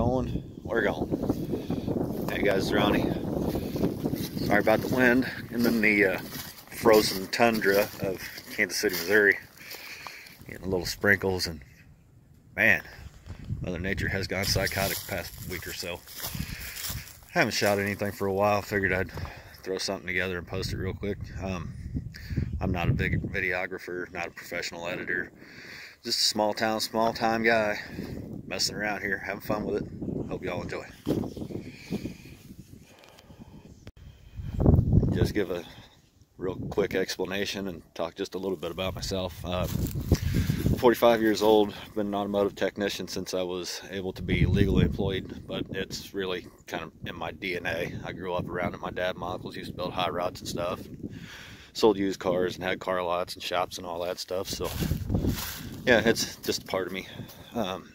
going, we're going. Hey guys, Ronnie. Sorry about the wind and then the uh, frozen tundra of Kansas City, Missouri. Getting a little sprinkles and man, Mother Nature has gone psychotic the past week or so. Haven't shot anything for a while. Figured I'd throw something together and post it real quick. Um, I'm not a big videographer, not a professional editor. Just a small town, small time guy messing around here, having fun with it. Hope y'all enjoy. Just give a real quick explanation and talk just a little bit about myself. Uh, 45 years old, been an automotive technician since I was able to be legally employed, but it's really kind of in my DNA. I grew up around it. My dad my uncles used to build high rods and stuff, sold used cars and had car lots and shops and all that stuff. So, yeah, it's just part of me. Um,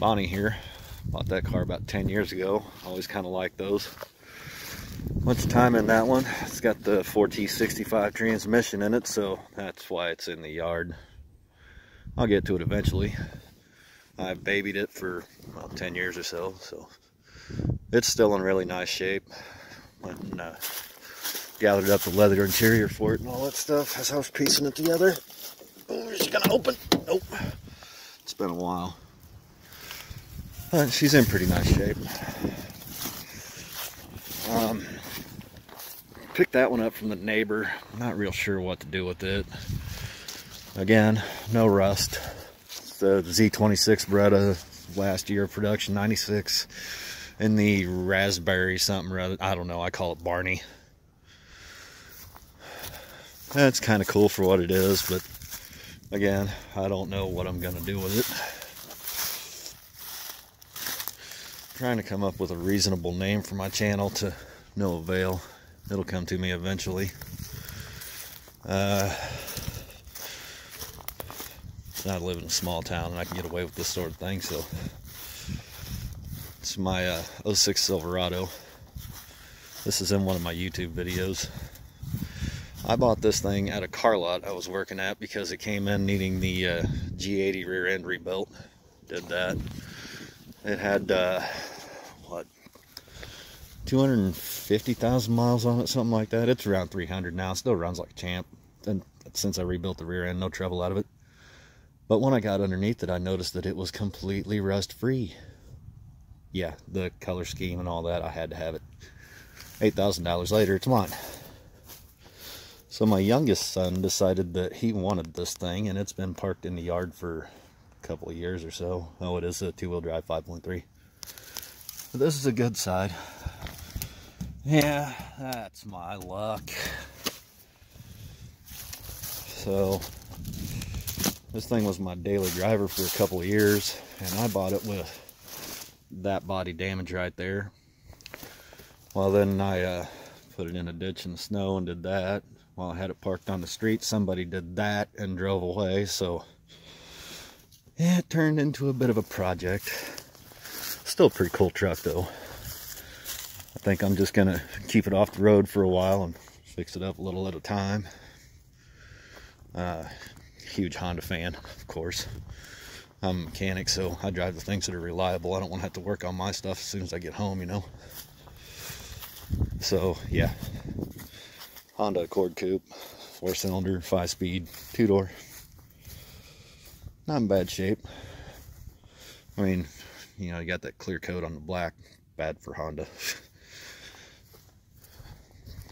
Bonnie here, bought that car about 10 years ago. Always kind of like those. Much time in that one. It's got the 4T65 transmission in it, so that's why it's in the yard. I'll get to it eventually. I've babied it for well, 10 years or so, so it's still in really nice shape. Went and uh, gathered up the leather interior for it and all that stuff as I was piecing it together. Oh, is she gonna open? Nope. It's been a while. But she's in pretty nice shape. Um, picked that one up from the neighbor. Not real sure what to do with it. Again, no rust. It's the Z26 Beretta last year of production, 96. In the raspberry something I don't know, I call it Barney. That's kind of cool for what it is, but again, I don't know what I'm going to do with it. Trying to come up with a reasonable name for my channel to no avail. It'll come to me eventually. Uh, I live in a small town and I can get away with this sort of thing, so it's my uh, 06 Silverado. This is in one of my YouTube videos. I bought this thing at a car lot I was working at because it came in needing the uh, G80 rear end rebuilt. Did that. It had, uh, 250,000 miles on it, something like that. It's around 300 now. It still runs like a champ. And since I rebuilt the rear end, no trouble out of it. But when I got underneath it, I noticed that it was completely rust free. Yeah, the color scheme and all that, I had to have it. $8,000 later, it's mine. So my youngest son decided that he wanted this thing, and it's been parked in the yard for a couple of years or so. Oh, it is a two-wheel drive 5.3. But this is a good side. Yeah, that's my luck. So, this thing was my daily driver for a couple of years, and I bought it with that body damage right there. Well, then I uh, put it in a ditch in the snow and did that. While I had it parked on the street, somebody did that and drove away, so yeah, it turned into a bit of a project. Still a pretty cool truck, though. Think I'm just gonna keep it off the road for a while and fix it up a little at a time. Uh, huge Honda fan, of course. I'm a mechanic, so I drive the things that are reliable. I don't want to have to work on my stuff as soon as I get home, you know. So, yeah. Honda Accord Coupe, four cylinder, five speed, two door. Not in bad shape. I mean, you know, you got that clear coat on the black, bad for Honda.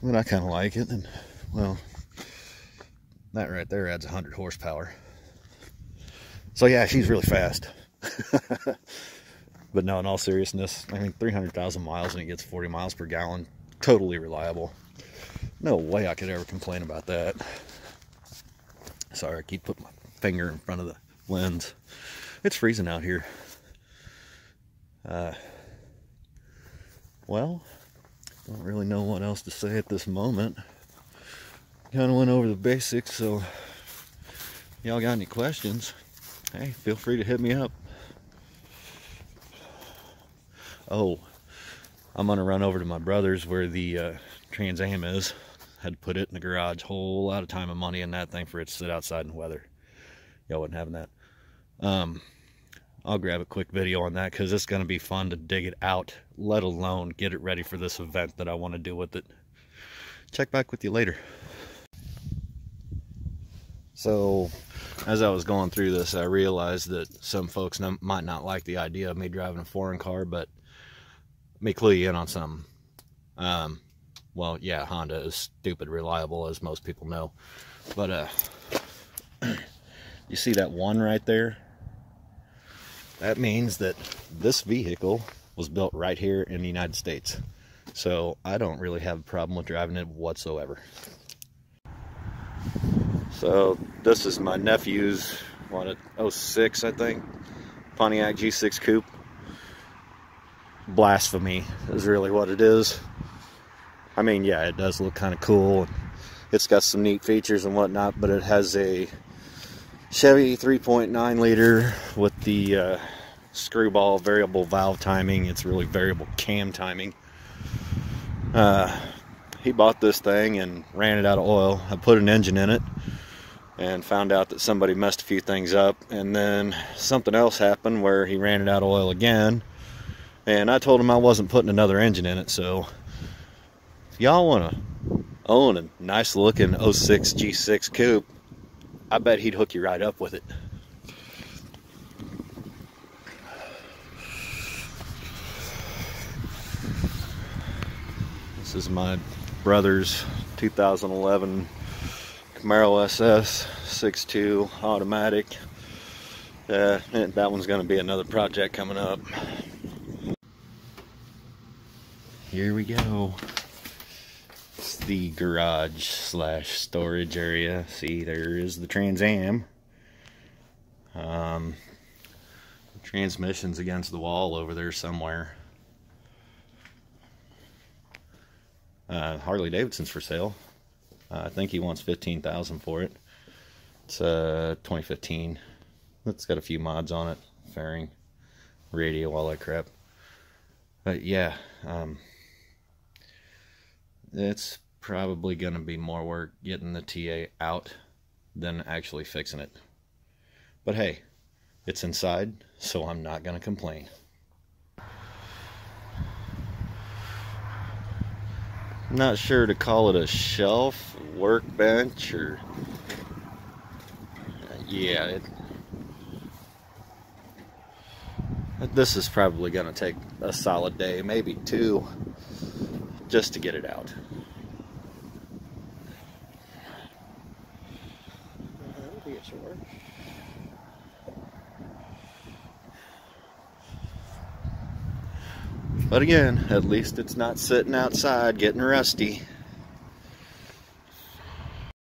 but I kind of like it, and well, that right there adds 100 horsepower. So yeah, she's really fast. but no, in all seriousness, I mean, 300,000 miles and it gets 40 miles per gallon. Totally reliable. No way I could ever complain about that. Sorry, I keep putting my finger in front of the lens. It's freezing out here. Uh, well, don't really know what else to say at this moment. Kind of went over the basics so y'all got any questions hey feel free to hit me up. Oh i'm gonna run over to my brother's where the uh, trans am is. Had to put it in the garage whole lot of time and money in that thing for it to sit outside in weather. Y'all wasn't having that. Um I'll grab a quick video on that because it's going to be fun to dig it out, let alone get it ready for this event that I want to do with it. Check back with you later. So, as I was going through this, I realized that some folks might not like the idea of me driving a foreign car, but let me clue you in on something. Um, well, yeah, Honda is stupid reliable, as most people know. But, uh, you see that one right there? That means that this vehicle was built right here in the United States. So I don't really have a problem with driving it whatsoever. So this is my nephew's, what, 06 I think, Pontiac G6 Coupe. Blasphemy is really what it is. I mean, yeah, it does look kind of cool. It's got some neat features and whatnot, but it has a Chevy 3.9 liter with the uh, screwball variable valve timing. It's really variable cam timing. Uh, he bought this thing and ran it out of oil. I put an engine in it and found out that somebody messed a few things up and then something else happened where he ran it out of oil again and I told him I wasn't putting another engine in it so y'all want to own a nice looking 06 G6 coupe I bet he'd hook you right up with it this is my brother's 2011 Camaro SS 6.2 automatic. Uh, that one's going to be another project coming up. Here we go. The garage slash storage area. See, there is the Trans Am. Um, transmission's against the wall over there somewhere. Uh, Harley Davidson's for sale. Uh, I think he wants 15000 for it. It's uh, 2015. It's got a few mods on it. Fairing, radio, all that crap. But yeah, um, it's probably going to be more work getting the TA out than actually fixing it. But hey, it's inside, so I'm not going to complain. not sure to call it a shelf, workbench, or yeah. It, this is probably going to take a solid day, maybe two, just to get it out. But again, at least it's not sitting outside getting rusty.